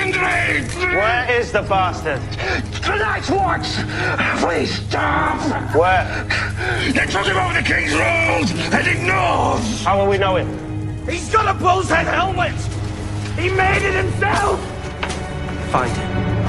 Where is the bastard? To Night's Watch! Please stop! Where? They took him over the King's Road, heading north! How will we know him? He's got a bull's head helmet! He made it himself! Find him.